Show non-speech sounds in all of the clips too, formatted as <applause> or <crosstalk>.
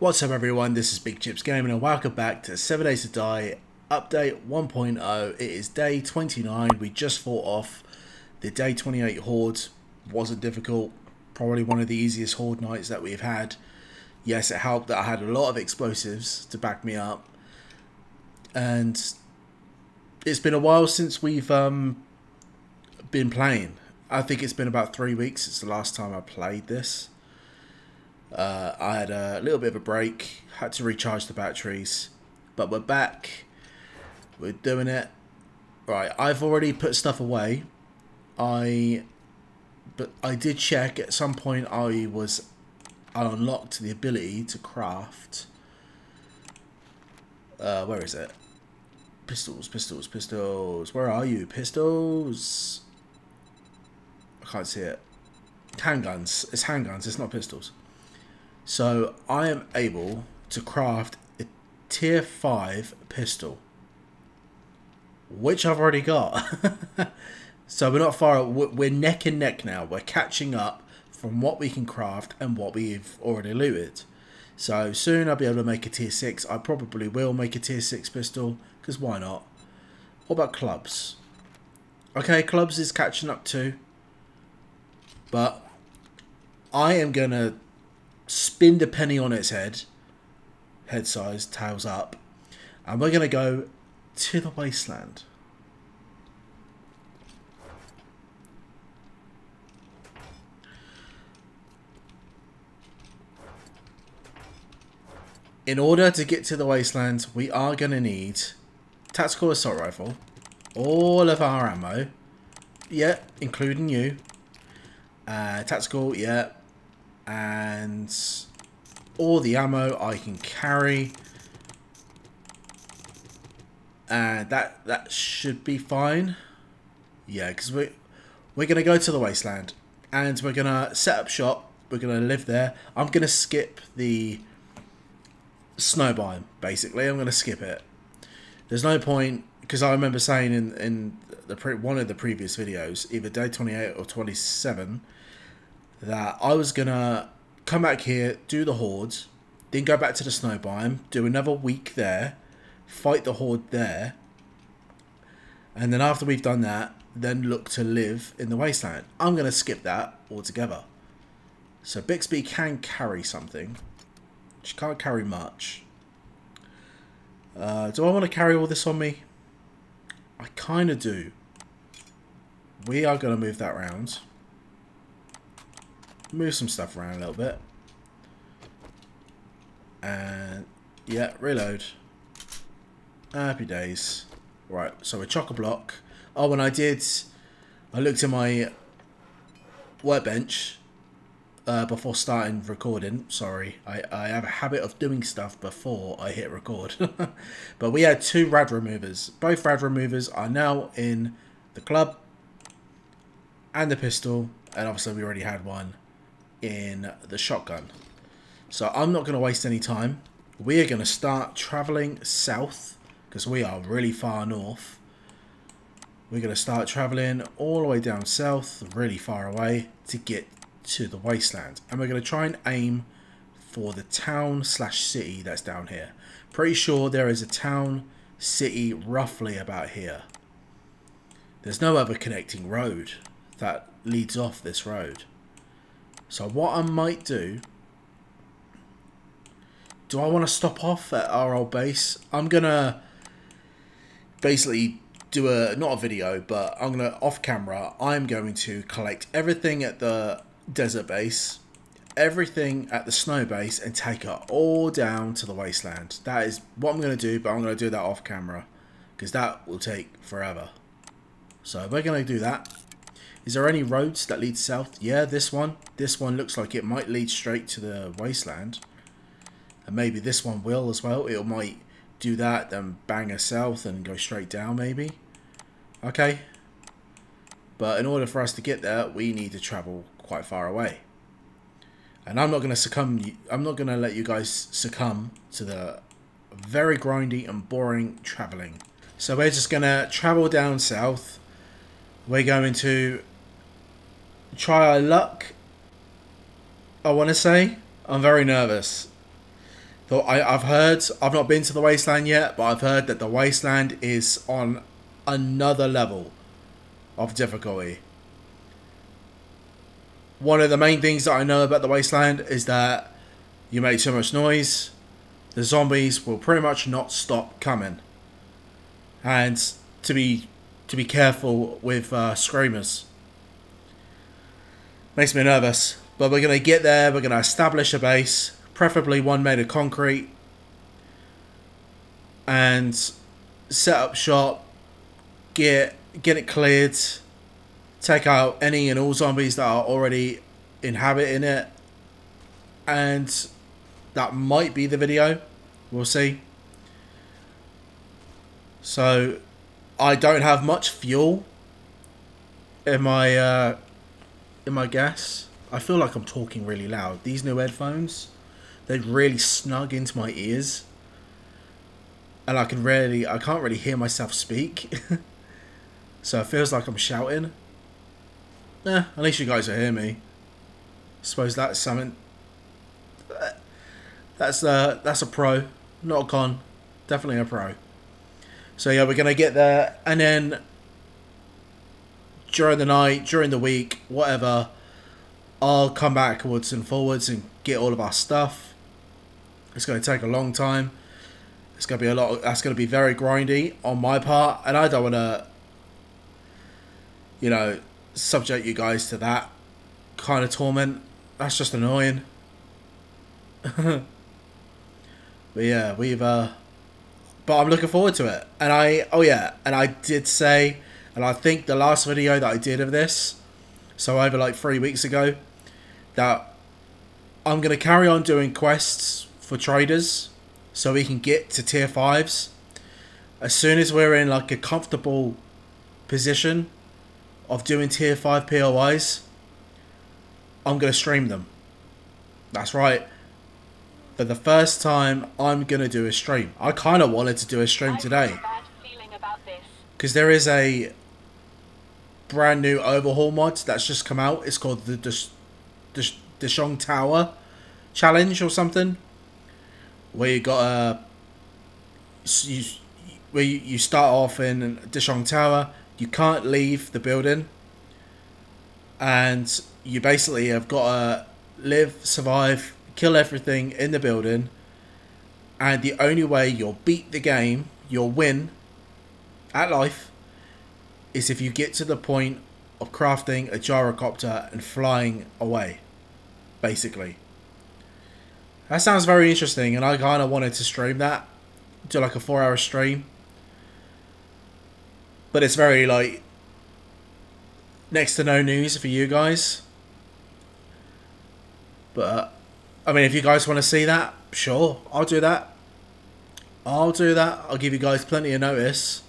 What's up everyone, this is Big Chips Gaming and welcome back to 7 Days to Die Update 1.0. It is day 29, we just fought off the day 28 Horde. Wasn't difficult, probably one of the easiest Horde nights that we've had. Yes, it helped that I had a lot of explosives to back me up. And it's been a while since we've um, been playing. I think it's been about three weeks since the last time I played this. Uh, I had a little bit of a break, had to recharge the batteries, but we're back. We're doing it. Right, I've already put stuff away. I, but I did check at some point. I was, I unlocked the ability to craft. Uh, where is it? Pistols, pistols, pistols. Where are you? Pistols. I can't see it. Handguns. It's handguns. It's not pistols. So I am able to craft a tier 5 pistol. Which I've already got. <laughs> so we're not far, we're neck and neck now. We're catching up from what we can craft and what we've already looted. So soon I'll be able to make a tier 6. I probably will make a tier 6 pistol, because why not? What about clubs? Okay, clubs is catching up too. But I am going to spin the penny on its head, head size, tails up, and we're going to go to the wasteland. In order to get to the wasteland, we are going to need tactical assault rifle, all of our ammo, yeah, including you, uh, tactical, yeah, and all the ammo I can carry. And that that should be fine. Yeah, because we we're gonna go to the wasteland and we're gonna set up shop. We're gonna live there. I'm gonna skip the snow biome. Basically, I'm gonna skip it. There's no point because I remember saying in in the pre one of the previous videos, either day 28 or 27 that I was gonna come back here, do the hordes, then go back to the snow biome, do another week there, fight the horde there, and then after we've done that, then look to live in the wasteland. I'm gonna skip that altogether. So Bixby can carry something. She can't carry much. Uh, do I want to carry all this on me? I kind of do. We are going to move that round move some stuff around a little bit. And yeah, reload. Happy days. Right, so a chock a block. Oh, when I did, I looked at my workbench uh, before starting recording. Sorry, I, I have a habit of doing stuff before I hit record. <laughs> but we had two rad removers. Both rad removers are now in the club and the pistol. And obviously we already had one in the shotgun. So I'm not going to waste any time. We are going to start traveling south because we are really far north. We're going to start traveling all the way down south, really far away, to get to the wasteland. And we're going to try and aim for the town slash city that's down here. Pretty sure there is a town city roughly about here. There's no other connecting road that leads off this road. So what I might do... Do I want to stop off at our old base? I'm going to basically do a... Not a video, but I'm going to... Off camera, I'm going to collect everything at the desert base everything at the snow base and take it all down to the wasteland. That is what I'm going to do, but I'm going to do that off camera because that will take forever. So we're going to do that. Is there any roads that lead south? Yeah, this one. This one looks like it might lead straight to the wasteland. And maybe this one will as well. It might do that, then bang us south and go straight down maybe. Okay. But in order for us to get there, we need to travel quite far away. And I'm not going to succumb, I'm not going to let you guys succumb to the very grindy and boring traveling. So we're just going to travel down south. We're going to try our luck. I want to say I'm very nervous. Though I, I've heard, I've not been to the Wasteland yet, but I've heard that the Wasteland is on another level of difficulty. One of the main things that I know about the Wasteland is that you make too much noise, the zombies will pretty much not stop coming. And to be to be careful with uh, screamers. Makes me nervous. But we're going to get there, we're going to establish a base, preferably one made of concrete, and set up shop, get get it cleared, take out any and all zombies that are already inhabiting it, and that might be the video. We'll see. So, I don't have much fuel in my uh, in my gas. I feel like I'm talking really loud. These new headphones, they really snug into my ears. And I can really, I can't really hear myself speak. <laughs> so it feels like I'm shouting. Yeah, at least you guys will hear me. Suppose that's something. That's uh, that's a pro, not a con. Definitely a pro. So yeah, we're gonna get there, and then during the night, during the week, whatever, I'll come backwards and forwards and get all of our stuff. It's going to take a long time. It's going to be a lot. Of, that's going to be very grindy on my part, and I don't want to, you know, subject you guys to that kind of torment. That's just annoying. <laughs> but yeah, we've. uh But I'm looking forward to it, and I. Oh yeah, and I did say, and I think the last video that I did of this, so over like three weeks ago, that I'm going to carry on doing quests for traders so we can get to tier 5s. As soon as we're in like a comfortable position of doing tier 5 POIs, I'm going to stream them. That's right. For the first time, I'm going to do a stream. I kind of wanted to do a stream today. Because there is a brand new overhaul mod that's just come out. It's called the Dishong Tower challenge or something, where you got a you, where you, you start off in Dishong Tower. You can't leave the building, and you basically have got to live, survive, kill everything in the building. And the only way you'll beat the game, you'll win at life, is if you get to the point of crafting a gyrocopter and flying away basically. That sounds very interesting, and I kind of wanted to stream that, do like a four-hour stream. But it's very like next to no news for you guys. But I mean, if you guys want to see that, sure, I'll do that. I'll do that. I'll give you guys plenty of notice.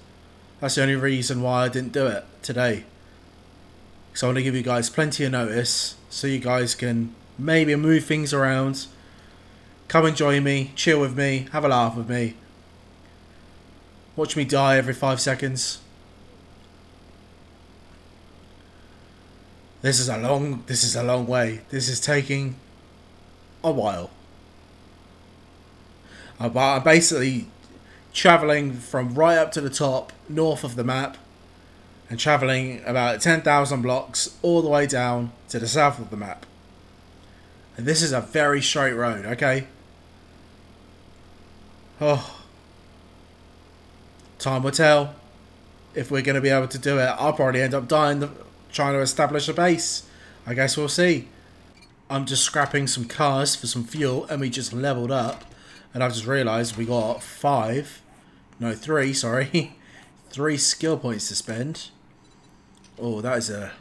That's the only reason why I didn't do it today. So I want to give you guys plenty of notice so you guys can maybe move things around. Come and join me, chill with me, have a laugh with me. Watch me die every five seconds. This is a long this is a long way. This is taking a while. Uh, I'm basically traveling from right up to the top, north of the map, and traveling about 10,000 blocks all the way down to the south of the map. And this is a very straight road, okay? Oh. Time will tell if we're going to be able to do it. I'll probably end up dying trying to establish a base. I guess we'll see. I'm just scrapping some cars for some fuel and we just leveled up. And I've just realised we got five, no three, sorry. <laughs> three skill points to spend. Oh, that is a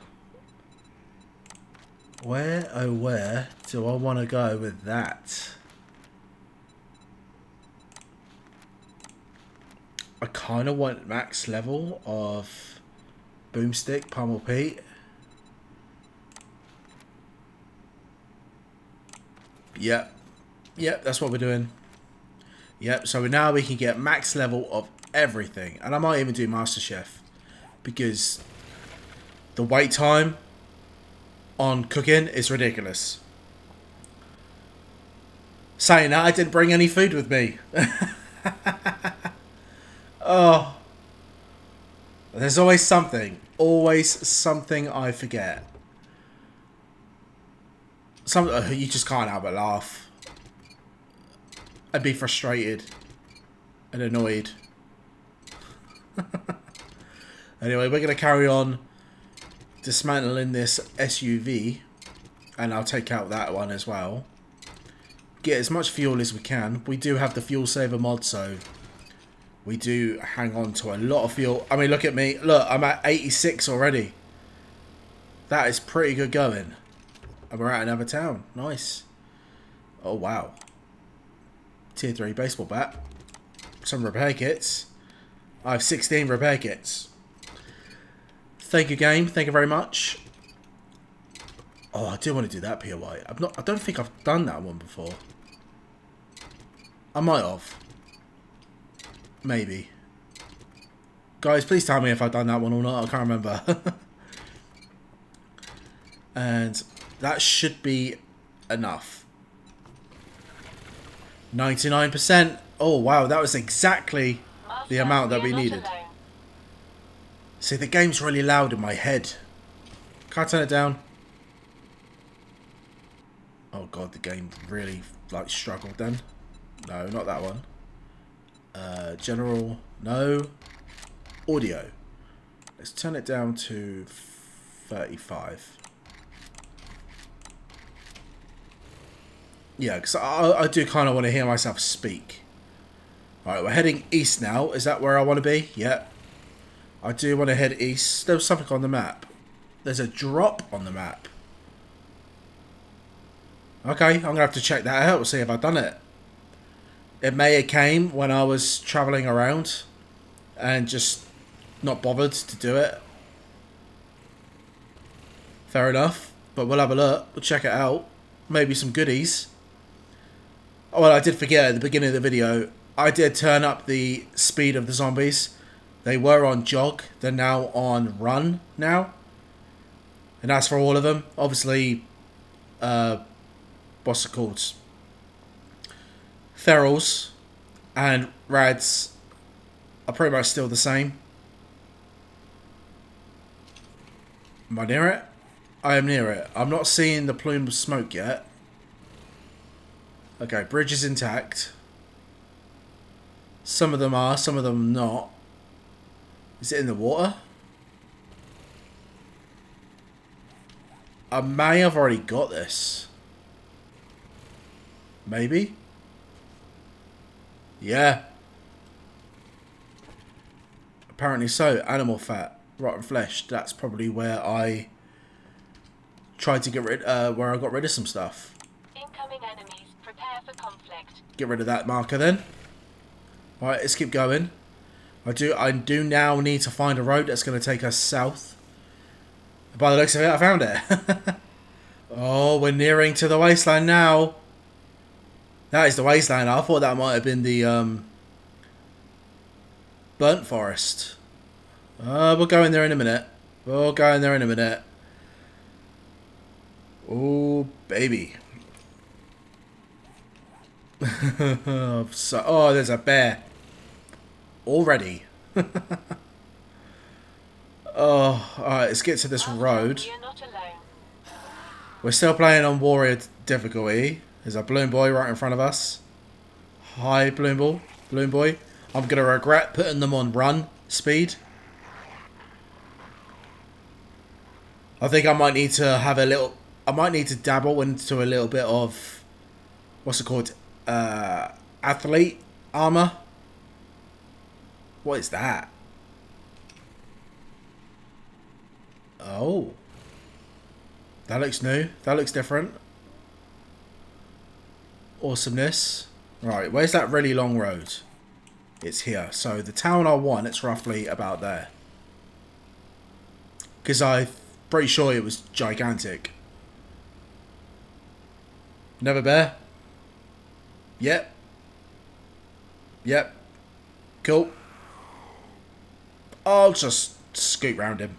where, oh where, do I want to go with that? I kind of want max level of Boomstick, Pummel Pete. Yep. Yep, that's what we're doing. Yep, so now we can get max level of everything. And I might even do Master Chef. Because the wait time on cooking is ridiculous. Saying that, I didn't bring any food with me. <laughs> oh. There's always something. Always something I forget. Some uh, You just can't help but laugh. And be frustrated. And annoyed. <laughs> anyway, we're going to carry on dismantling this SUV. And I'll take out that one as well get as much fuel as we can. We do have the fuel saver mod, so we do hang on to a lot of fuel. I mean, look at me. Look, I'm at 86 already. That is pretty good going. And we're at another town. Nice. Oh, wow. Tier 3 baseball bat. Some repair kits. I have 16 repair kits. Thank you, game. Thank you very much. Oh, I do want to do that POI. I'm not. I don't think I've done that one before. I might have. Maybe. Guys, please tell me if I've done that one or not. I can't remember. <laughs> and that should be enough. 99%. Oh, wow. That was exactly the amount that we needed. See, the game's really loud in my head. Can I turn it down. Oh, God. The game really, like, struggled then. No, not that one. Uh, general, no. Audio. Let's turn it down to 35. Yeah, because I, I do kind of want to hear myself speak. Alright, we're heading east now. Is that where I want to be? Yeah. I do want to head east. There's something on the map. There's a drop on the map. Okay, I'm going to have to check that out. See if I've done it. It may have came when I was travelling around and just not bothered to do it. Fair enough. But we'll have a look. We'll check it out. Maybe some goodies. Oh, well, I did forget at the beginning of the video. I did turn up the speed of the zombies. They were on jog. They're now on run now. And that's for all of them. Obviously, uh, what's it called? ferals and rads are pretty much still the same. Am I near it? I am near it. I'm not seeing the plume of smoke yet. Okay, bridge is intact. Some of them are, some of them not. Is it in the water? I may have already got this. Maybe? Yeah. Apparently so. Animal fat, rotten flesh. That's probably where I tried to get rid. Uh, where I got rid of some stuff. Incoming enemies. Get rid of that marker then. All right, let's keep going. I do. I do now need to find a road that's going to take us south. By the looks of it, I found it. <laughs> oh, we're nearing to the wasteland now. That is the wasteland. I thought that might have been the um, burnt forest. Uh, we'll go in there in a minute. We'll go in there in a minute. Oh, baby. <laughs> so, oh, there's a bear. Already. <laughs> oh, alright, let's get to this road. We're still playing on Warrior difficulty. There's a balloon boy right in front of us. Hi, balloon ball. Balloon boy. I'm going to regret putting them on run speed. I think I might need to have a little... I might need to dabble into a little bit of... What's it called? Uh, athlete armor. What is that? Oh. That looks new. That looks different. Awesomeness. Right, where's that really long road? It's here. So the town I want, it's roughly about there. Because I'm pretty sure it was gigantic. Never bear? Yep. Yep. Cool. I'll just scoot round him.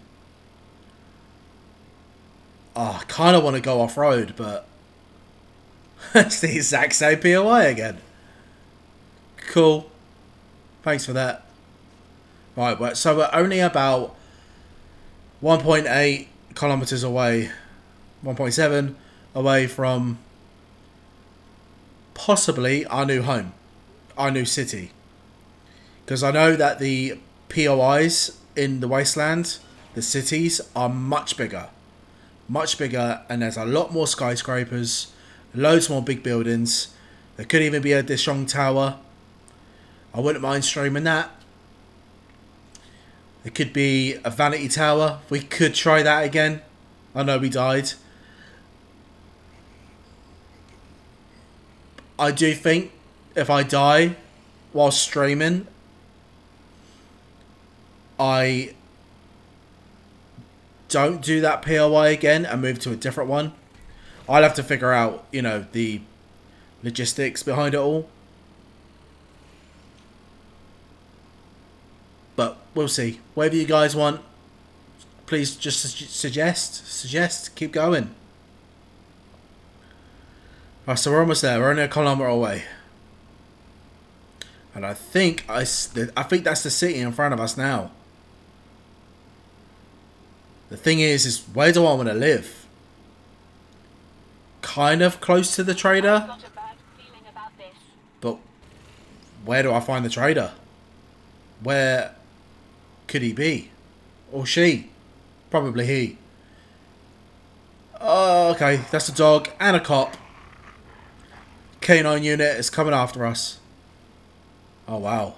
Oh, I kind of want to go off-road, but <laughs> it's the exact same POI again. Cool. Thanks for that. Right, but so we're only about 1.8 kilometers away, 1.7 away from possibly our new home, our new city. Because I know that the POIs in the wasteland, the cities, are much bigger. Much bigger, and there's a lot more skyscrapers, loads more big buildings. There could even be a Dishong Tower. I wouldn't mind streaming that. It could be a vanity tower. We could try that again. I know we died. I do think if I die while streaming, I don't do that POI again and move to a different one. I'll have to figure out, you know, the logistics behind it all. But we'll see. Whatever you guys want, please just su- suggest. Suggest. Keep going. Right, so we're almost there. We're only a kilometer away. And I think I, I think that's the city in front of us now. The thing is, is where do I want to live? Kind of close to the trader. But where do I find the trader? Where could he be? Or she? Probably he. Oh, okay. That's a dog and a cop. K9 unit is coming after us. Oh, wow.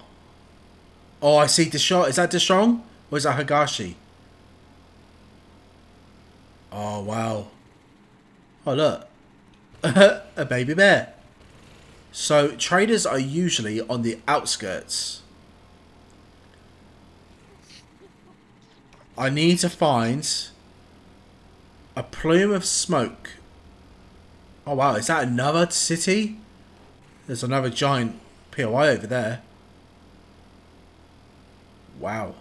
Oh, I see Dishong. Is that Dishong? Or is that Higashi? Oh, wow. Oh, look. <laughs> a baby bear. So, traders are usually on the outskirts. I need to find a plume of smoke. Oh, wow. Is that another city? There's another giant POI over there. Wow.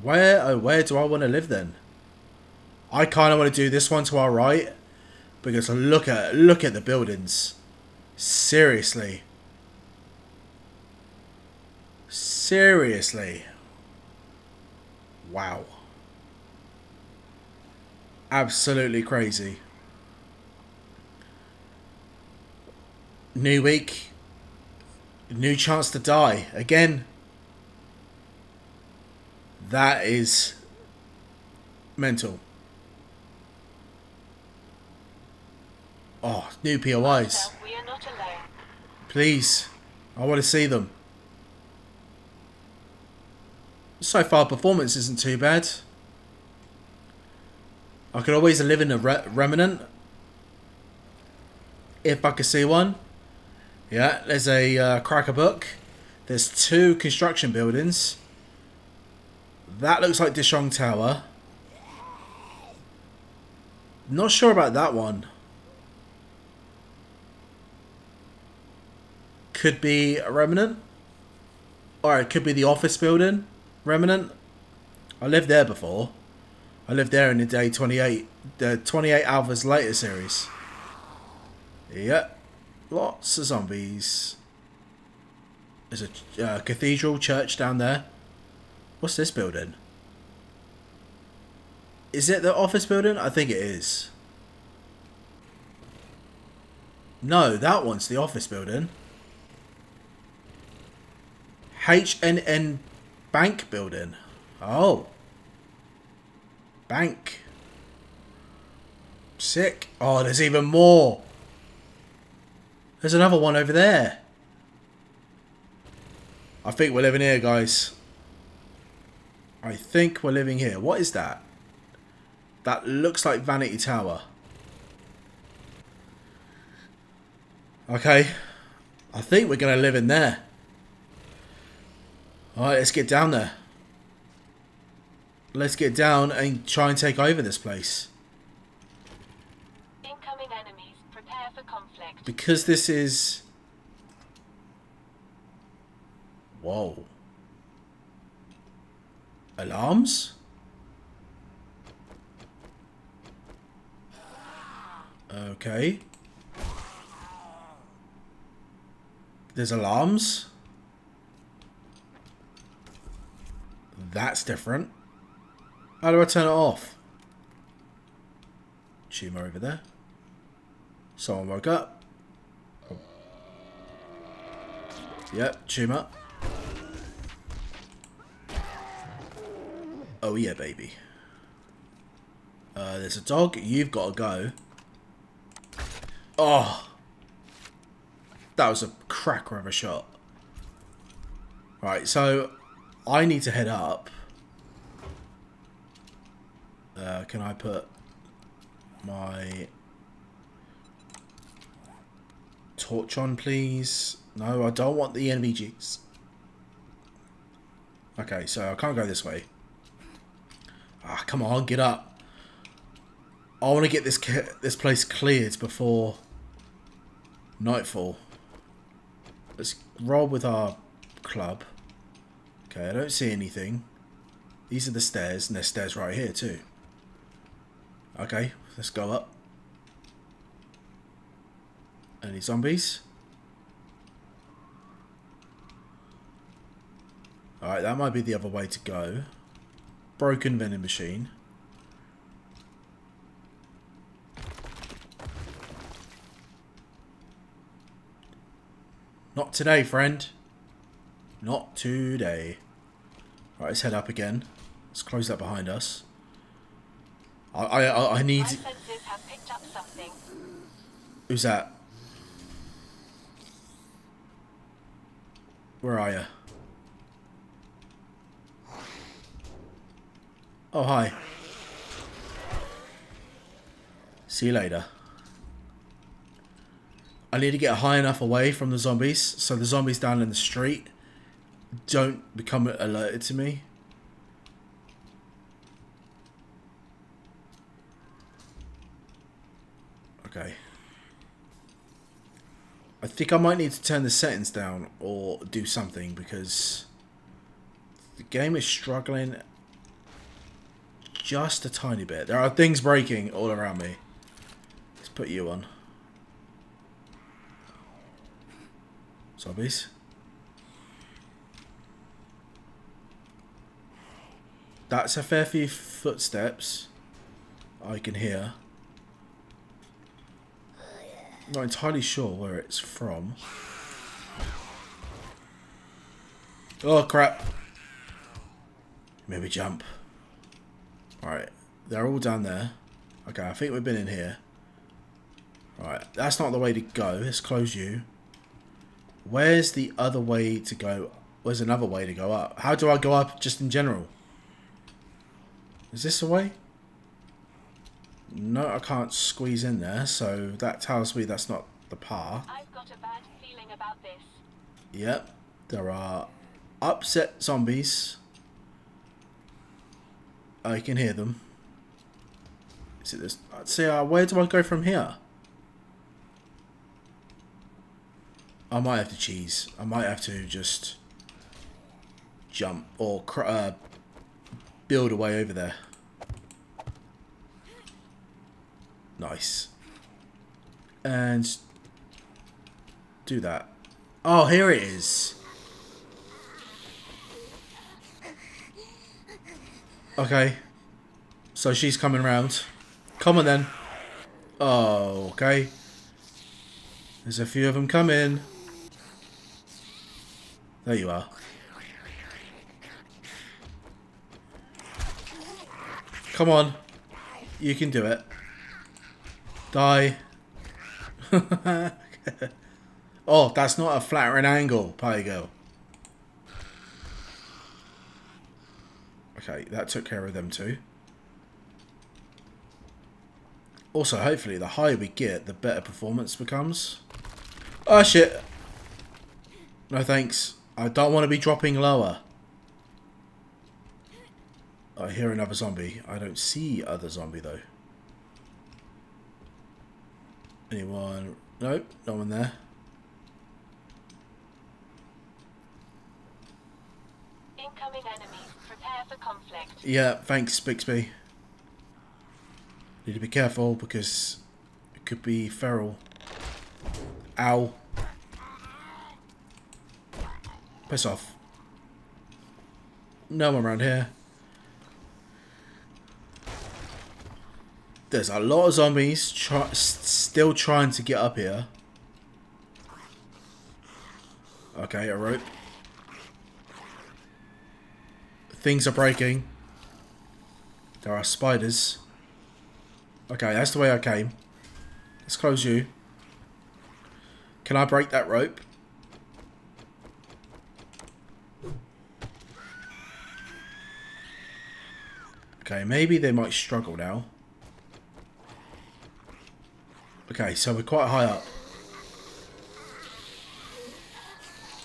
Where, oh, where do I want to live then? I kind of want to do this one to our right because look at look at the buildings. Seriously. Seriously. Wow. Absolutely crazy. New week. New chance to die. Again. That is mental. Oh, new POIs. Please. I want to see them. So far, performance isn't too bad. I could always live in a re remnant. If I could see one. Yeah, there's a uh, Crack-a-Book. There's two construction buildings. That looks like Dishong Tower. Not sure about that one. could be a remnant. Or it could be the office building. Remnant. I lived there before. I lived there in the day 28. The 28 Alphas later series. Yep. Lots of zombies. There's a uh, cathedral church down there. What's this building? Is it the office building? I think it is. No, that one's the office building. HNN Bank Building. Oh. Bank. Sick. Oh, there's even more. There's another one over there. I think we're living here, guys. I think we're living here. What is that? That looks like Vanity Tower. Okay. I think we're going to live in there. Alright, let's get down there. Let's get down and try and take over this place. Incoming enemies. Prepare for conflict. Because this is... Whoa. Alarms? Okay. There's alarms. That's different. How do I turn it off? Tumor over there. Someone woke up. Yep, tumor. Oh yeah, baby. Uh, there's a dog. You've got to go. Oh. That was a cracker of a shot. Right, so I need to head up. Uh, can I put my torch on, please? No, I don't want the NVGs. Okay, so I can't go this way. Ah, come on, get up. I want to get this this place cleared before nightfall. Let's roll with our club. Okay, I don't see anything. These are the stairs, and there's stairs right here too. Okay, let's go up. Any zombies? Alright, that might be the other way to go. Broken vending machine. Not today, friend. Not today. Right, let's head up again. Let's close that behind us. I I I need. My senses have picked up something. Who's that? Where are you? Oh hi. See you later. I need to get high enough away from the zombies so the zombies down in the street don't become alerted to me. Okay. I think I might need to turn the settings down or do something because the game is struggling just a tiny bit. There are things breaking all around me. Let's put you on. Zombies. That's a fair few footsteps I can hear. Not entirely sure where it's from. Oh crap. Maybe jump. Alright, they're all down there. Okay, I think we've been in here. Alright, that's not the way to go. Let's close you. Where's the other way to go? Where's another way to go up? How do I go up just in general? Is this the way? No, I can't squeeze in there, so that tells me that's not the path. I've got a bad feeling about this. Yep, there are upset zombies. I can hear them. Is it this? See, uh, where do I go from here? I might have to cheese. I might have to just jump or uh, build a way over there. Nice. And do that. Oh, here it is. Okay. So she's coming round. Come on then. Oh, okay. There's a few of them coming. There you are. Come on. You can do it. Die. <laughs> oh, that's not a flattering angle, Pygo. Okay, that took care of them too. Also, hopefully, the higher we get, the better performance becomes. Oh, shit. No, thanks. I don't want to be dropping lower. I hear another zombie. I don't see other zombie, though. Anyone? Nope, no one there. Incoming enemies. For conflict. Yeah, thanks, Bixby. Need to be careful because it could be feral. Ow. Piss off. No one around here. There's a lot of zombies try still trying to get up here. Okay, a rope. Things are breaking. There are spiders. Okay, that's the way I came. Let's close you. Can I break that rope? Okay, maybe they might struggle now. Okay, so we're quite high up.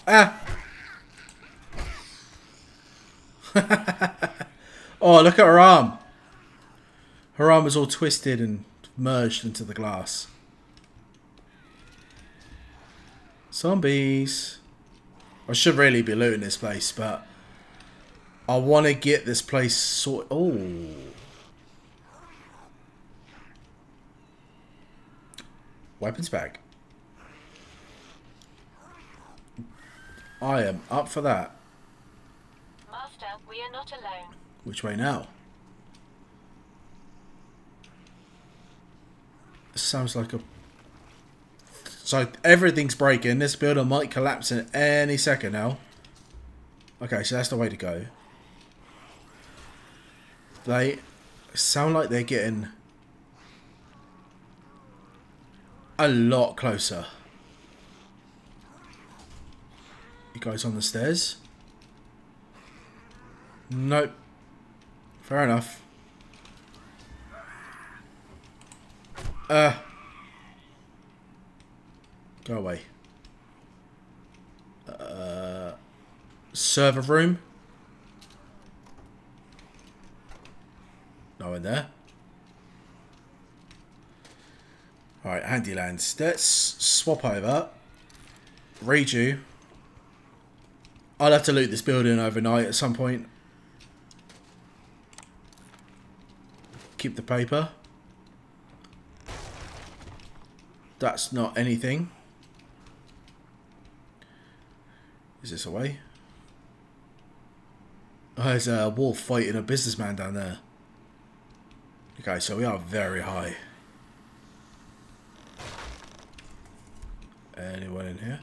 Ah! <laughs> oh, look at her arm. Her arm is all twisted and merged into the glass. Zombies. I should really be looting this place, but I want to get this place sort. Oh. Weapons bag. I am up for that. We are not alone. Which way now? Sounds like a... So everything's breaking. This building might collapse in any second now. Okay, so that's the way to go. They sound like they're getting a lot closer. You guys on the stairs? Nope. Fair enough. Uh. Go away. Uh. Server room. No one there. Alright, Handylands. Let's swap over. You. I'll have to loot this building overnight at some point. Keep the paper. That's not anything. Is this a way? Oh, there's a wolf fighting a businessman down there. Okay, so we are very high. Anyone in here?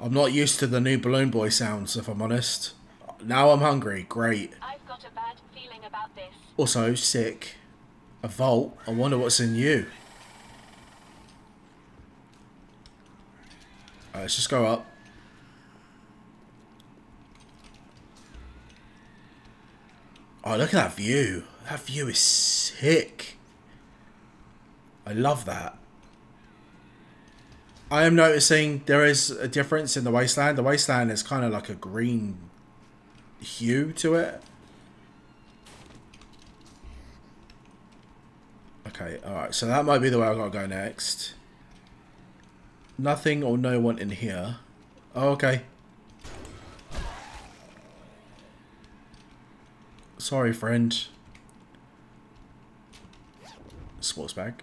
I'm not used to the new Balloon Boy sounds, if I'm honest. Now I'm hungry. Great. I've got a bad feeling about this. Also, sick. A vault. I wonder what's in you. Right, let's just go up. Oh, look at that view. That view is sick. I love that. I am noticing there is a difference in the wasteland. The wasteland is kind of like a green hue to it. Okay, alright, so that might be the way I gotta go next. Nothing or no one in here. Oh, okay. Sorry, friend. Sports bag.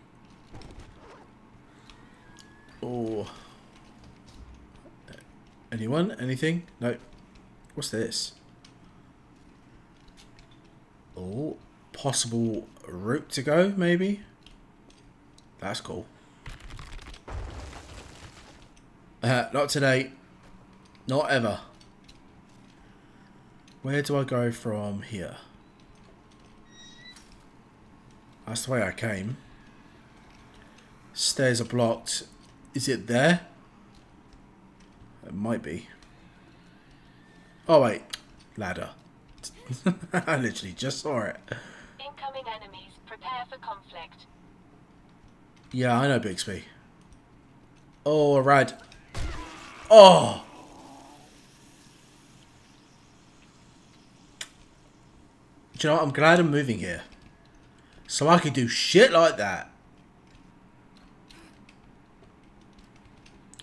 Oh. Anyone? Anything? No. What's this? Oh, possible route to go, maybe? That's cool. Uh, not today. Not ever. Where do I go from here? That's the way I came. Stairs are blocked. Is it there? It might be. Oh wait, ladder. <laughs> I literally just saw it. Incoming enemies. Prepare for conflict. Yeah, I know Bixby. Oh, a rad. Oh! Do you know what? I'm glad I'm moving here. So I can do shit like that.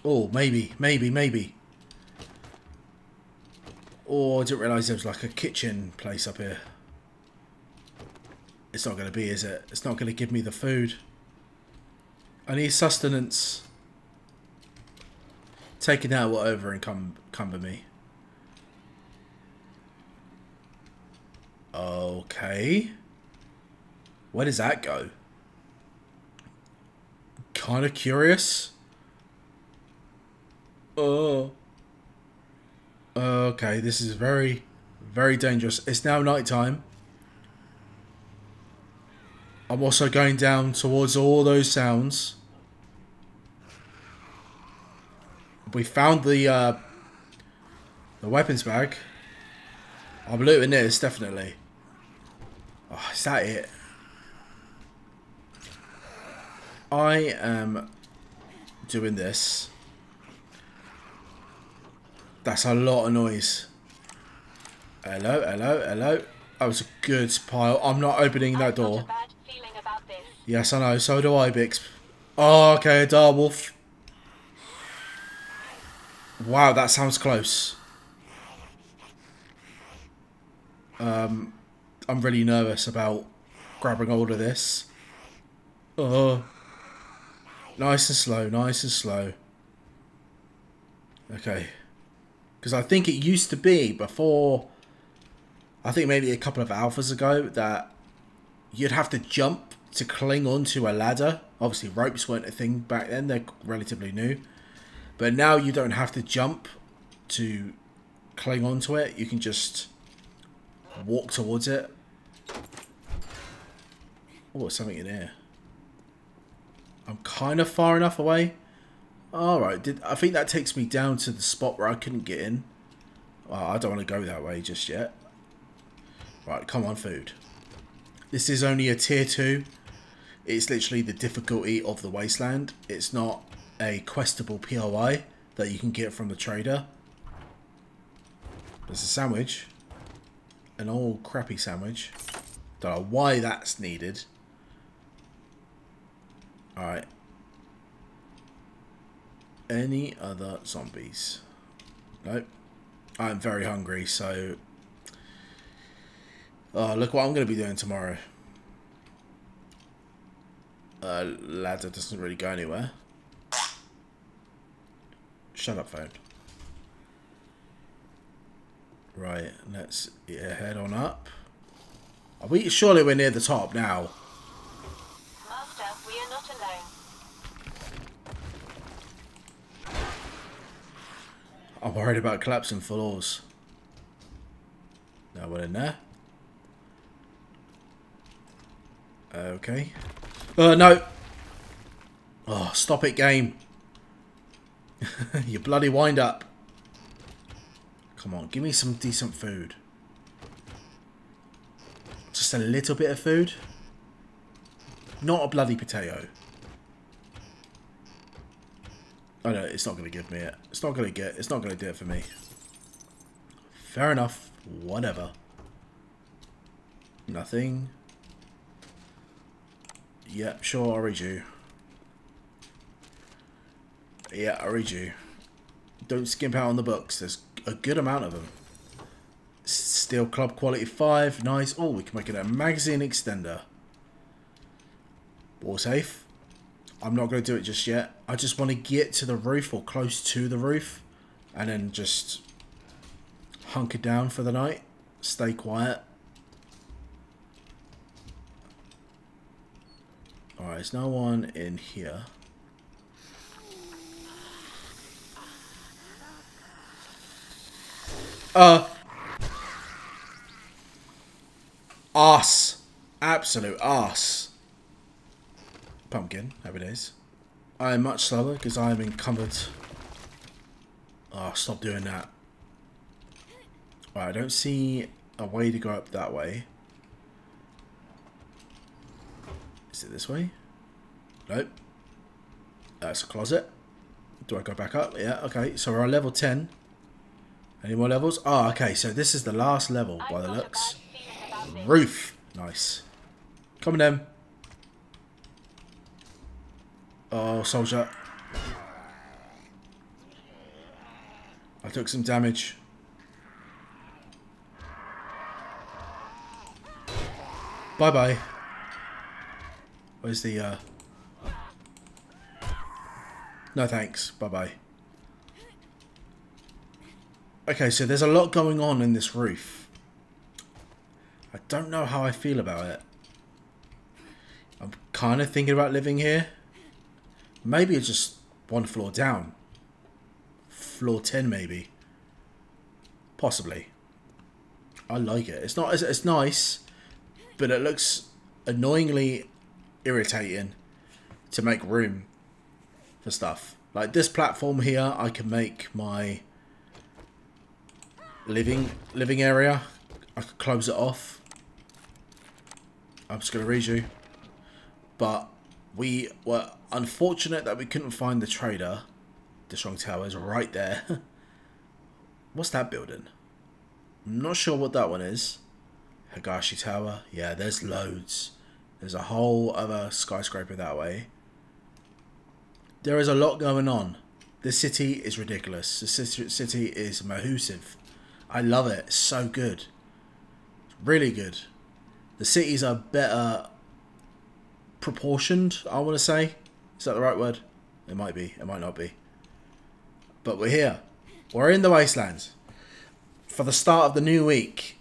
Oh, maybe, maybe, maybe. Oh, I didn't realise there was like a kitchen place up here. It's not going to be, is it? It's not going to give me the food. I need sustenance. Taking out whatever and come cumber me. Okay. Where does that go? Kind of curious. Oh. Okay, this is very, very dangerous. It's now night time. I'm also going down towards all those sounds. We found the uh, the weapons bag. I'm looting this definitely. Oh, is that it? I am doing this. That's a lot of noise. Hello, hello, hello. That was a good pile. I'm not opening that door. a bad feeling about this. Yes, I know. So do I, Bix. Oh, okay, a direwolf. Wow, that sounds close. Um, I'm really nervous about grabbing hold of this. Oh, nice and slow, nice and slow. Okay, because I think it used to be before. I think maybe a couple of alphas ago that you'd have to jump to cling onto a ladder. Obviously, ropes weren't a thing back then; they're relatively new. But now you don't have to jump to cling onto it. You can just walk towards it. Oh, something in here. I'm kind of far enough away. All right, did I think that takes me down to the spot where I couldn't get in? Well, I don't want to go that way just yet. Right, come on, food. This is only a tier 2. It's literally the difficulty of the wasteland. It's not a questable POI that you can get from the trader. There's a sandwich. An old crappy sandwich. Don't know why that's needed. Alright. Any other zombies? Nope. I'm very hungry, so Oh, look what I'm going to be doing tomorrow. Uh, ladder doesn't really go anywhere. Shut up, phone. Right, let's yeah, head on up. Are we surely we're near the top now? Master, we are not alone. I'm worried about collapsing floors. No one in there. Okay. Uh, no. Oh, stop it, game. <laughs> you bloody wind up. Come on, give me some decent food. Just a little bit of food. Not a bloody potato. Oh no, it's not going to give me it. It's not going to get. It's not going to do it for me. Fair enough. Whatever. Nothing. Yep, sure, I'll read you. Yeah, I'll read you. Don't skimp out on the books. There's a good amount of them. Steel Club Quality 5. Nice. Oh, we can make it a magazine extender. War safe. I'm not going to do it just yet. I just want to get to the roof or close to the roof. And then just hunker down for the night. Stay quiet. Alright, there's now one in here. Uh. Ass. Absolute ass. Pumpkin, happy days. I am much slower because I am encumbered. Oh, stop doing that. Right, I don't see a way to go up that way. Is it this way? Nope. That's a closet. Do I go back up? Yeah, okay. So we're on level 10. Any more levels? Oh, okay. So this is the last level by the looks. Roof. Nice. Coming in. Oh, soldier. I took some damage. Bye bye. Where's the, uh... No thanks. Bye bye. Okay, so there's a lot going on in this roof. I don't know how I feel about it. I'm kind of thinking about living here. Maybe it's just one floor down. Floor 10 maybe. Possibly. I like it. It's not. It's, it's nice, but it looks annoyingly irritating to make room for stuff. Like this platform here, I can make my living living area. I could close it off. I'm just gonna read you. But we were unfortunate that we couldn't find the trader. The strong tower is right there. <laughs> What's that building? I'm not sure what that one is. Higashi Tower. Yeah, there's loads. There's a whole other skyscraper that way. There is a lot going on. The city is ridiculous. The city is mahusive. I love it. It's so good. It's really good. The cities are better proportioned, I want to say. Is that the right word? It might be. It might not be. But we're here. We're in the wastelands. For the start of the new week,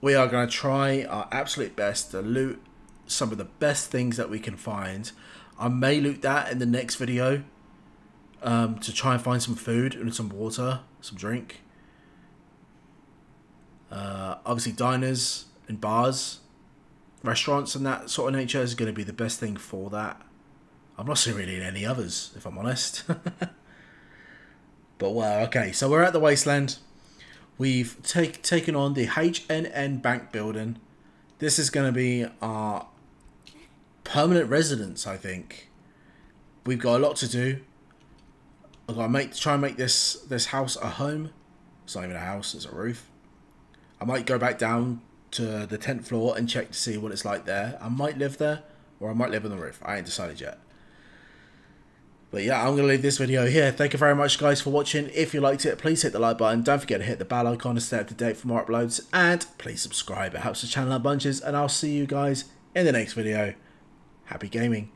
we are going to try our absolute best to loot some of the best things that we can find. I may loot that in the next video um, to try and find some food and some water, some drink. Uh, obviously, diners and bars, restaurants, and that sort of nature is going to be the best thing for that. I'm not seeing really any others, if I'm honest. <laughs> but well, okay, so we're at the wasteland. We've take, taken on the HNN Bank building. This is going to be our permanent residence, I think. We've got a lot to do. I've got to make, try and make this, this house a home. It's not even a house, it's a roof. I might go back down to the 10th floor and check to see what it's like there. I might live there or I might live on the roof. I ain't decided yet. But yeah, I'm going to leave this video here. Thank you very much, guys, for watching. If you liked it, please hit the like button. Don't forget to hit the bell icon to stay up to date for more uploads. And please subscribe. It helps the channel out bunches. And I'll see you guys in the next video. Happy gaming.